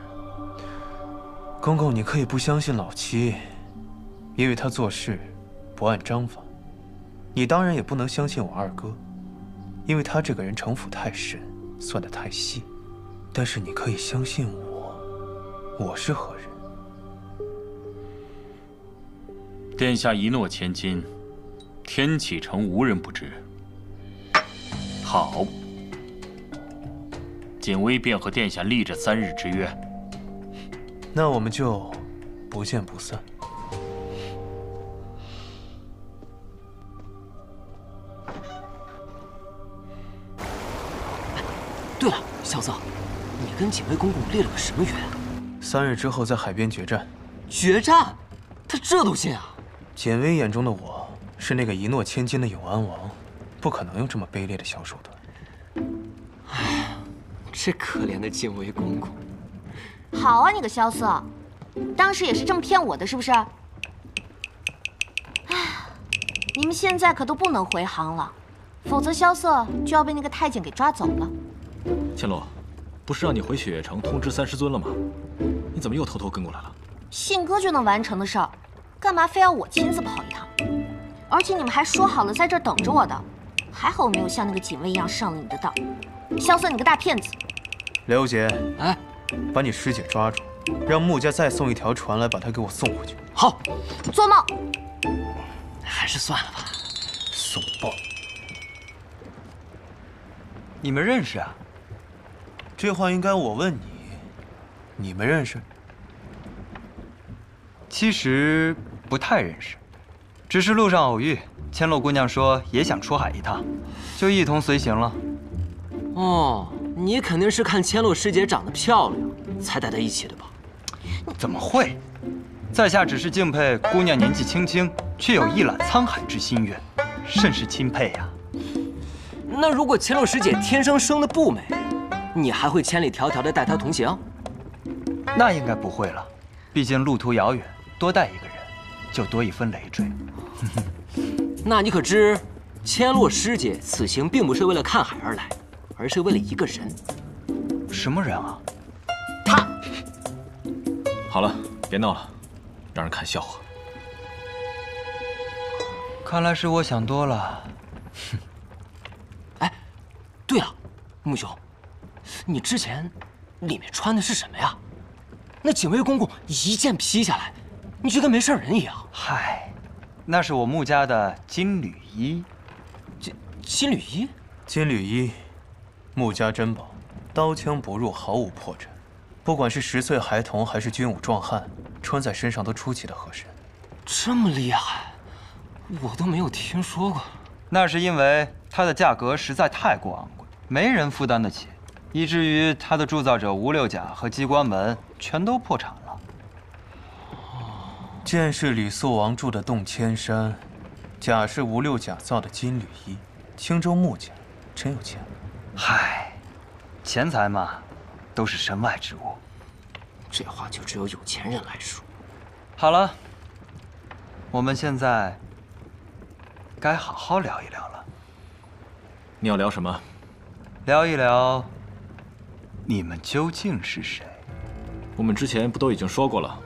S2: 公公，你可以不相信老七，因为他做事不按章法。你当然也不能相信我二哥，因为他这个人城府太深，算得太细。但是你可以相信我，我是何人？
S5: 殿下一诺千金，天启城无人不知。好，锦威便和殿下立这三日之约。
S2: 那我们就不见不散。
S3: 对了，萧瑟，你跟锦威公公立了个什么约？
S2: 三日之后在海边决战。
S3: 决战？他这都信啊？
S2: 简薇眼中的我是那个一诺千金的永安王，不可能用这么卑劣的小手段。
S3: 哎，这可怜的锦威公公。
S15: 好啊，你个萧瑟，当时也是这么骗我的，是不是？哎，你们现在可都不能回航了，否则萧瑟就要被那个太监给抓走了。
S5: 千洛，不是让你回雪月城通知三师尊了吗？你怎么又偷偷跟过来了？
S15: 信鸽就能完成的事儿，干嘛非要我亲自跑一趟？而且你们还说好了在这儿等着我的，还好我没有像那个警卫一样上了你的当。萧瑟，你个大骗子！
S2: 刘杰，
S3: 哎，
S2: 把你师姐抓住，让穆家再送一条船来把她给我送回去。
S3: 好，
S15: 做梦！
S3: 还是算了吧。
S2: 怂包！
S18: 你们认识啊？
S2: 这话应该我问你，你们认识？
S18: 其实不太认识，只是路上偶遇，千洛姑娘说也想出海一趟，就一同随行了。
S3: 哦，你肯定是看千洛师姐长得漂亮，才带她一起的吧？
S18: 怎么会？在下只是敬佩姑娘年纪轻轻，却有一览沧海之心愿，甚是钦佩呀。
S3: 那如果千洛师姐天生生的不美，你还会千里迢迢的带他同行？
S18: 那应该不会了，毕竟路途遥远，多带一个人，就多一分累赘。<laughs>
S3: 那你可知，千落师姐此行并不是为了看海而来，而是为了一个人。
S18: 什么人啊？
S3: 他。
S5: 好了，别闹了，让人看笑话。
S18: 看来是我想多了。
S3: 哼。<laughs> 哎，对了，穆兄，你之前里面穿的是什么呀？那警卫公公一剑劈下来，你就跟没事人一样。
S18: 嗨，那是我穆家的金缕衣。
S3: 金金缕衣？
S2: 金缕衣，穆家珍宝，刀枪不入，毫无破绽。不管是十岁孩童还是军武壮汉，穿在身上都出奇的合身。
S3: 这么厉害，我都没有听说过。
S18: 那是因为它的价格实在太过昂贵，没人负担得起，以至于他的铸造者吴六甲和机关门全都破产了。
S2: 剑是李肃王铸的洞千山，甲是吴六甲造的金缕衣。青州木匠真有钱。
S18: 嗨，钱财嘛，都是身外之物。
S3: 这话就只有有钱人来说。
S18: 好了，我们现在该好好聊一聊了。
S5: 你要聊什么？
S18: 聊一聊你们究竟是谁？
S5: 我们之前不都已经说过了？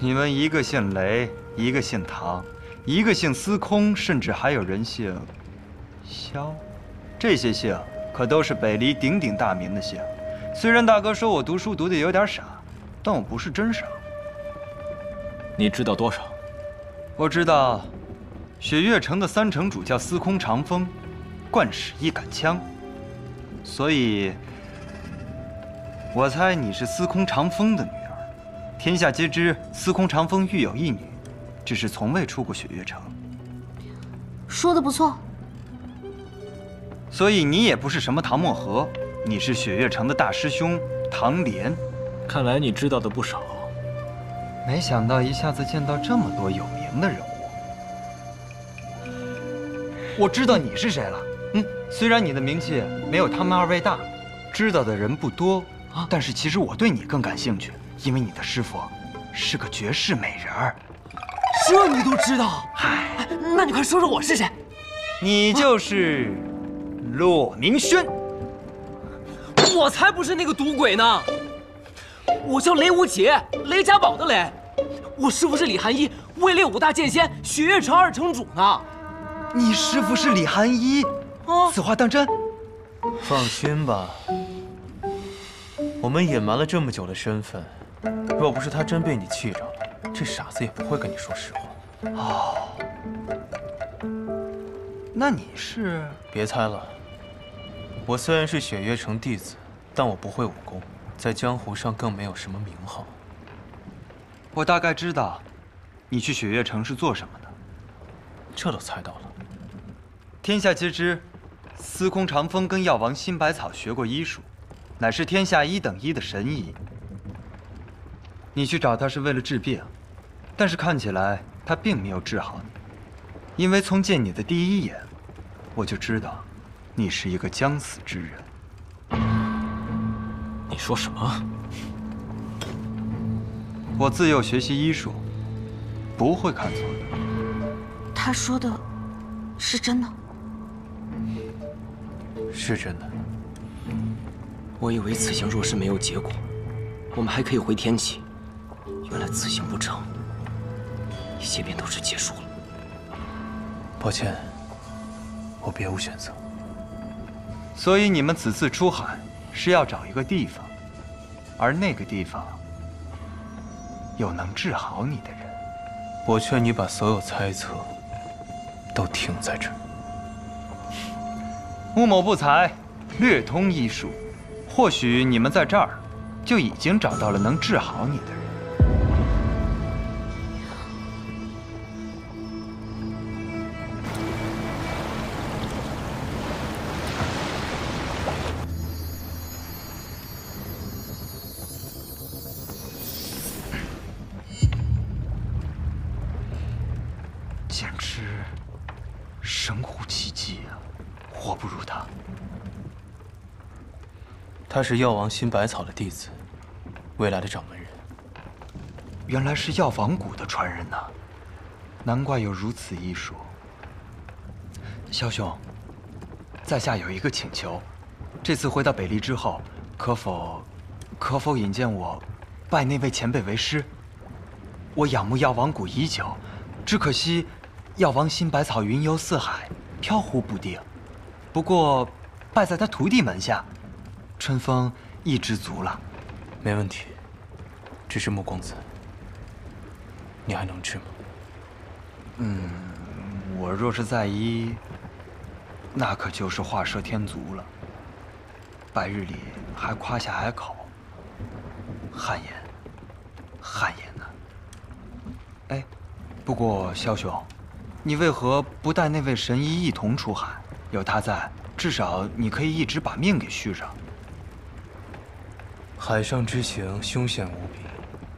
S18: 你们一个姓雷，一个姓唐，一个姓司空，甚至还有人姓萧。这些姓可都是北离鼎鼎大名的姓，虽然大哥说我读书读的有点傻，但我不是真傻。
S5: 你知道多少？
S18: 我知道，雪月城的三城主叫司空长风，惯使一杆枪，所以，我猜你是司空长风的女儿。天下皆知，司空长风育有一女，只是从未出过雪月城。
S20: 说的不错。
S18: 所以你也不是什么唐墨和，你是雪月城的大师兄唐莲。
S5: 看来你知道的不少。
S18: 没想到一下子见到这么多有名的人物。我知道你是谁了。嗯，虽然你的名气没有他们二位大，知道的人不多，但是其实我对你更感兴趣，因为你的师傅是个绝世美人儿。
S3: 这你都知道？嗨，那你快说说我是谁？
S18: 你就是骆明轩。
S3: 我才不是那个赌鬼呢！我叫雷无极，雷家堡的雷。我师傅是李寒一，位列五大剑仙，雪月城二城主呢。
S18: 你师傅是李寒一？哦，此话当真？
S2: 放心吧，<laughs> 我们隐瞒了这么久的身份，若不是他真被你气着了，这傻子也不会跟你说实话。
S18: 哦，那你是？
S2: 别猜了。我虽然是雪月城弟子，但我不会武功，在江湖上更没有什么名号。
S18: 我大概知道，你去雪月城是做什么的。
S2: 这都猜到了。
S18: 天下皆知，司空长风跟药王辛百草学过医术，乃是天下一等一的神医。你去找他是为了治病，但是看起来他并没有治好你，因为从见你的第一眼，我就知道，你是一个将死之人。
S5: 你说什么？
S18: 我自幼学习医术，不会看错的。
S20: 他说的，是真的。
S2: 是真的。
S3: 我以为此行若是没有结果，我们还可以回天启。原来此行不成，一切便都是结束了。
S2: 抱歉，我别无选择。
S18: 所以你们此次出海是要找一个地方，而那个地方有能治好你的人。
S2: 我劝你把所有猜测都停在这儿。
S18: 穆某不才，略通医术，或许你们在这儿就已经找到了能治好你的人。
S2: 是药王新百草的弟子，未来的掌门人。
S18: 原来是药王谷的传人呐，难怪有如此医术。萧兄，在下有一个请求，这次回到北离之后，可否，可否引荐我，拜那位前辈为师？我仰慕药王谷已久，只可惜，药王新百草云游四海，飘忽不定。不过，拜在他徒弟门下，春风亦知足了。
S2: 没问题。只是穆公子，你还能治吗？
S18: 嗯，我若是在医，那可就是画蛇添足了。白日里还夸下海口，汗颜，汗颜呐。哎，不过萧兄，你为何不带那位神医一同出海？有他在，至少你可以一直把命给续上。
S2: 海上之行凶险无比，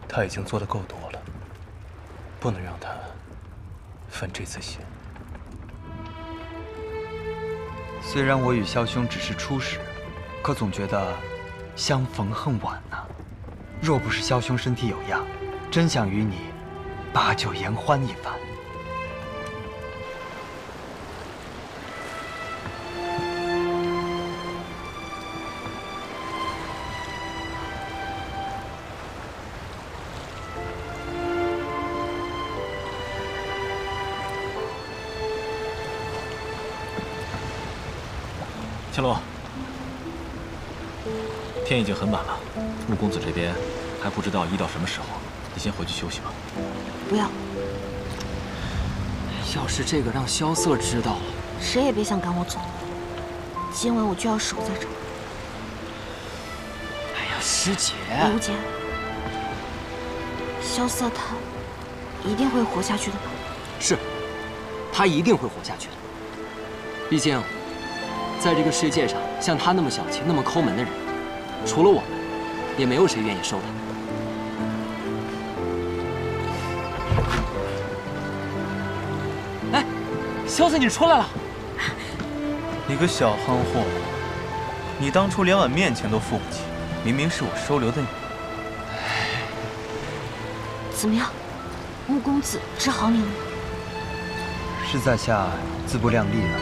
S2: 他已经做得够多了，不能让他犯这次险。
S18: 虽然我与萧兄只是初识，可总觉得相逢恨晚呐。若不是萧兄身体有恙，真想与你把酒言欢一番。
S5: 天已经很晚了，穆公子这边还不知道医到什么时候，你先回去休息吧。
S20: 不要，
S3: 要是这个让萧瑟知道了，
S20: 谁也别想赶我走。今晚我就要守在这儿。
S3: 哎呀，师姐，
S20: 吴姐，萧瑟他一定会活下去的吧？
S3: 是，他一定会活下去的。毕竟，在这个世界上，像他那么小气、那么抠门的人，除了我们，也没有谁愿意收他。哎，萧子，你出来了！
S2: 你个小憨货，你当初连碗面钱都付不起，明明是我收留的你。
S20: 怎么样，穆公子治好你了吗？
S18: 是在下自不量力了，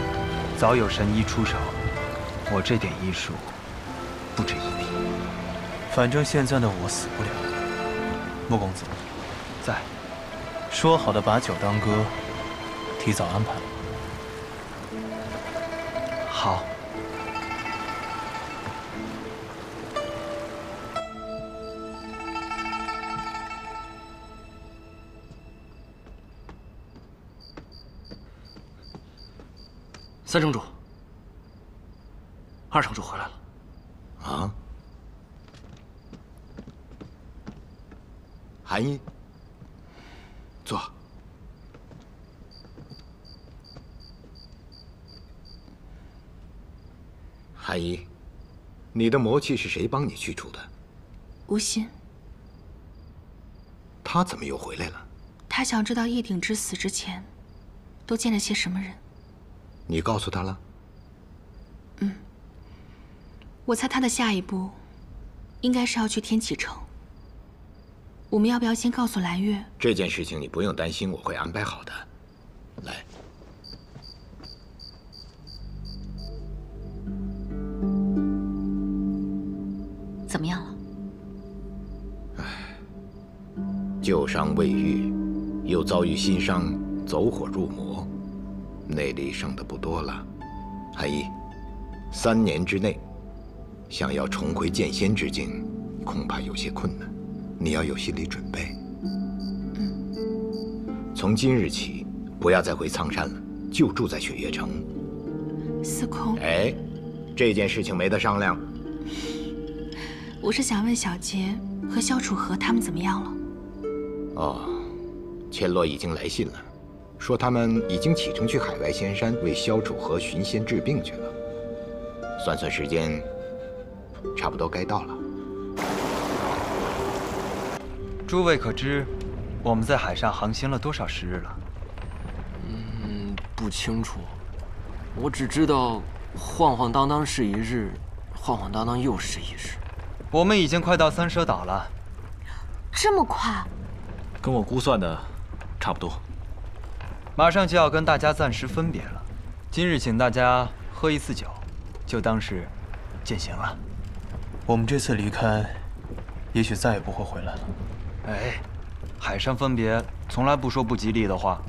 S18: 早有神医出手，我这点医术不值一提。
S2: 反正现在的我死不了。穆公子，在。说好的把酒当歌，提早安排。
S18: 好。
S3: 三城主，二城主回来了。
S23: 啊？韩一，坐。韩一，你的魔气是谁帮你去除的？
S20: 无心。
S23: 他怎么又回来了？
S20: 他想知道叶鼎之死之前，都见了些什么人。
S23: 你告诉他了？
S20: 嗯。我猜他的下一步，应该是要去天启城。我们要不要先告诉蓝月？
S23: 这件事情你不用担心，我会安排好的。来。
S22: 怎么样了？
S23: 唉，旧伤未愈，又遭遇新伤，走火入魔，内力剩的不多了。韩一，三年之内，想要重回剑仙之境，恐怕有些困难。你要有心理准备。从今日起，不要再回苍山了，就住在雪月城。
S20: 司空。
S23: 哎，这件事情没得商量。
S20: 我是想问小杰和萧楚河他们怎么样了？
S23: 哦，千洛已经来信了，说他们已经启程去海外仙山为萧楚河寻仙治病去了。算算时间，差不多该到了。
S18: 诸位可知，我们在海上航行了多少时日了？
S3: 嗯，不清楚。我只知道，晃晃荡荡是一日，晃晃荡荡又是一日。
S18: 我们已经快到三蛇岛了。
S20: 这么快？
S5: 跟我估算的差不多。
S18: 马上就要跟大家暂时分别了，今日请大家喝一次酒，就当是践行了。
S2: 我们这次离开，也许再也不会回来了。
S18: 哎，海上分别从来不说不吉利的话。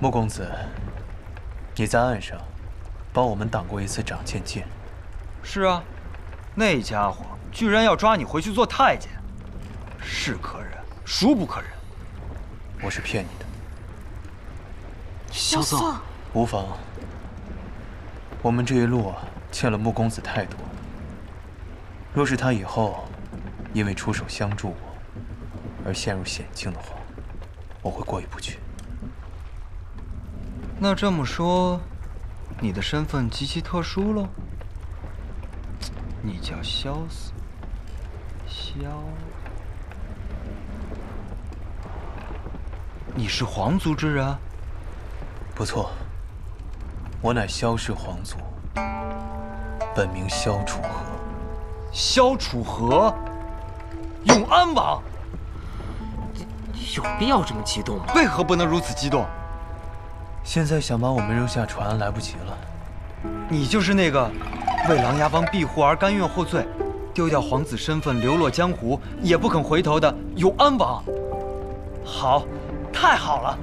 S2: 穆公子，你在岸上帮我们挡过一次长剑剑。
S18: 是啊，那家伙居然要抓你回去做太监，是可忍，孰不可忍？
S2: 我是骗你的，
S3: 萧瑟，
S2: 无妨。我们这一路欠了穆公子太多，若是他以后因为出手相助我而陷入险境的话，我会过意不去。
S18: 那这么说，你的身份极其特殊喽？你叫萧瑟，萧，你是皇族之人？
S2: 不错，我乃萧氏皇族，本名萧楚河。
S18: 萧楚河，永安王，
S3: 有必要这么激动吗？
S18: 为何不能如此激动？
S2: 现在想把我们扔下船，来不及了。
S18: 你就是那个为琅琊王庇护而甘愿获罪，丢掉皇子身份流落江湖也不肯回头的永安王。好，太好了！